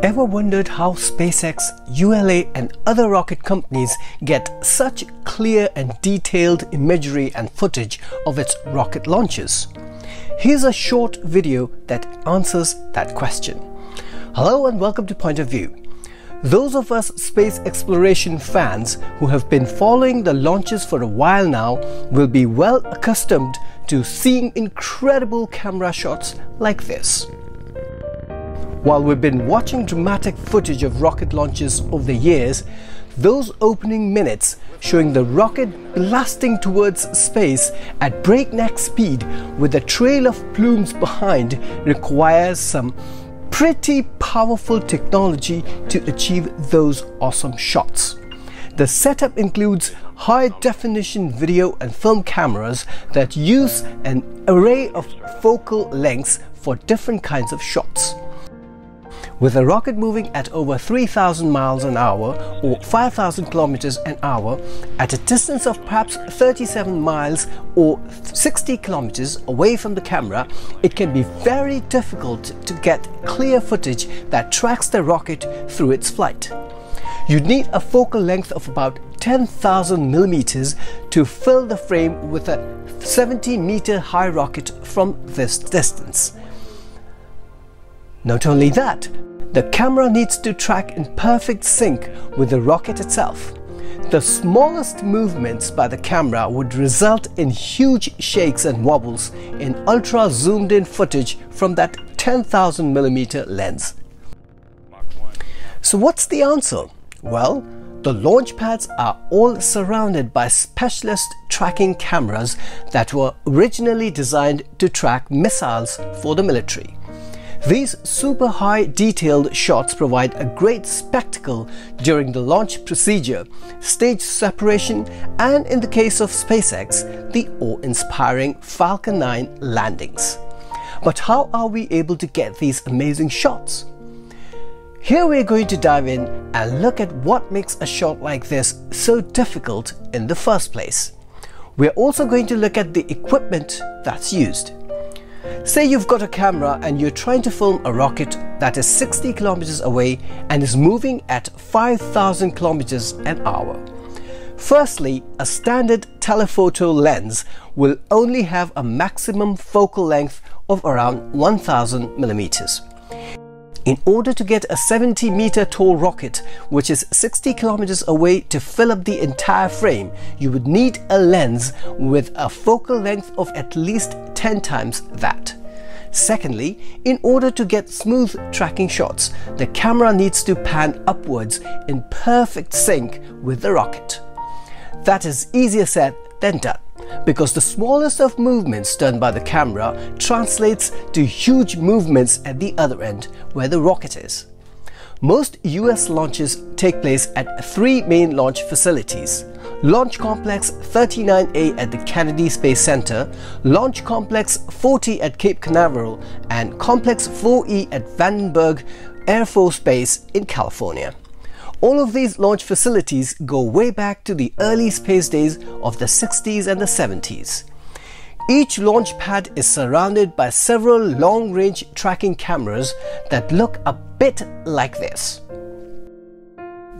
Ever wondered how SpaceX, ULA, and other rocket companies get such clear and detailed imagery and footage of its rocket launches? Here's a short video that answers that question. Hello and welcome to Point or View. Those of us space exploration fans who have been following the launches for a while now will be well accustomed to seeing incredible camera shots like this. While we've been watching dramatic footage of rocket launches over the years, those opening minutes showing the rocket blasting towards space at breakneck speed with a trail of plumes behind requires some pretty powerful technology to achieve those awesome shots. The setup includes high definition video and film cameras that use an array of focal lengths for different kinds of shots. With a rocket moving at over 3000 miles an hour or 5000 kilometers an hour at a distance of perhaps 37 miles or 60 kilometers away from the camera, it can be very difficult to get clear footage that tracks the rocket through its flight. You'd need a focal length of about 10,000 millimeters to fill the frame with a 70 meter high rocket from this distance. Not only that, the camera needs to track in perfect sync with the rocket itself. The smallest movements by the camera would result in huge shakes and wobbles in ultra zoomed in footage from that 10,000mm lens. So what's the answer? Well, the launch pads are all surrounded by specialist tracking cameras that were originally designed to track missiles for the military. These super high detailed shots provide a great spectacle during the launch procedure, stage separation, and in the case of SpaceX, the awe-inspiring Falcon 9 landings. But how are we able to get these amazing shots? Here we're going to dive in and look at what makes a shot like this so difficult in the first place. We're also going to look at the equipment that's used. Say you've got a camera and you're trying to film a rocket that is 60 kilometers away and is moving at 5000 kilometers an hour. Firstly, a standard telephoto lens will only have a maximum focal length of around 1000 millimeters. In order to get a 70 meter tall rocket, which is 60 kilometers away to fill up the entire frame, you would need a lens with a focal length of at least 10 times that. Secondly, in order to get smooth tracking shots, the camera needs to pan upwards in perfect sync with the rocket. That is easier said than done because the smallest of movements done by the camera translates to huge movements at the other end where the rocket is. Most US launches take place at three main launch facilities. Launch Complex 39A at the Kennedy Space Center, Launch Complex 40 at Cape Canaveral, and Complex 4E at Vandenberg Air Force Base in California. All of these launch facilities go way back to the early space days of the 60s and the 70s. Each launch pad is surrounded by several long-range tracking cameras that look a bit like this.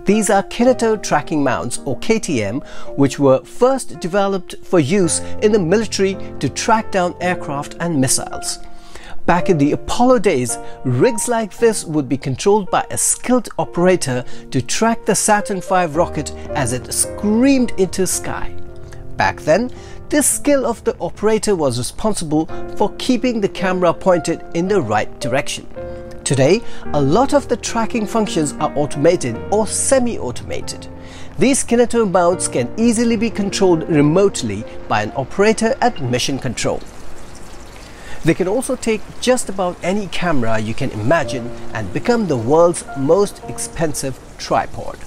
These are kineto tracking mounts or KTM which were first developed for use in the military to track down aircraft and missiles. Back in the Apollo days, rigs like this would be controlled by a skilled operator to track the Saturn V rocket as it screamed into sky. Back then, this skill of the operator was responsible for keeping the camera pointed in the right direction. Today, a lot of the tracking functions are automated or semi-automated. These kineto mounts can easily be controlled remotely by an operator at mission control. They can also take just about any camera you can imagine and become the world's most expensive tripod.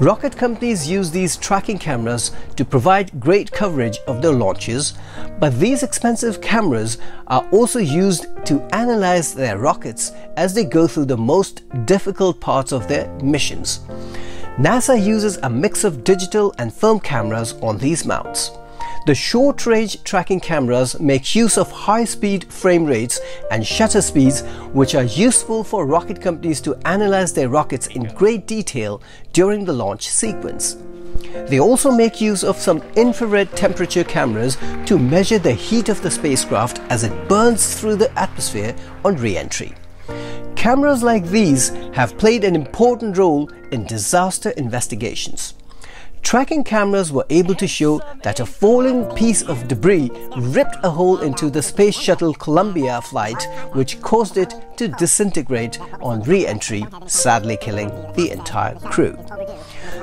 Rocket companies use these tracking cameras to provide great coverage of their launches, but these expensive cameras are also used to analyze their rockets as they go through the most difficult parts of their missions. NASA uses a mix of digital and film cameras on these mounts. The short-range tracking cameras make use of high-speed frame rates and shutter speeds which are useful for rocket companies to analyze their rockets in great detail during the launch sequence. They also make use of some infrared temperature cameras to measure the heat of the spacecraft as it burns through the atmosphere on re-entry. Cameras like these have played an important role in disaster investigations. Tracking cameras were able to show that a falling piece of debris ripped a hole into the Space Shuttle Columbia flight, which caused it to disintegrate on re-entry, sadly killing the entire crew.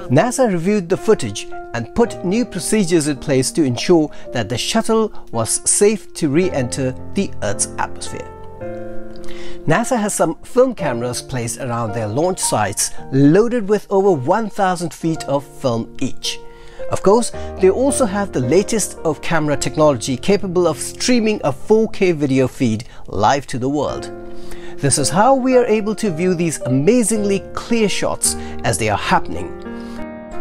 NASA reviewed the footage and put new procedures in place to ensure that the shuttle was safe to re-enter the Earth's atmosphere. NASA has some film cameras placed around their launch sites loaded with over 1000 feet of film each. Of course, they also have the latest of camera technology capable of streaming a 4K video feed live to the world. This is how we are able to view these amazingly clear shots as they are happening.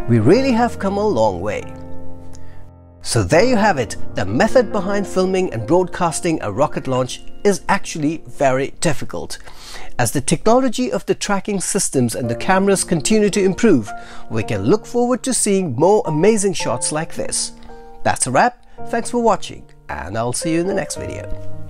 We really have come a long way. So there you have it, the method behind filming and broadcasting a rocket launch is actually very difficult. As the technology of the tracking systems and the cameras continue to improve, we can look forward to seeing more amazing shots like this. That's a wrap, thanks for watching and I'll see you in the next video.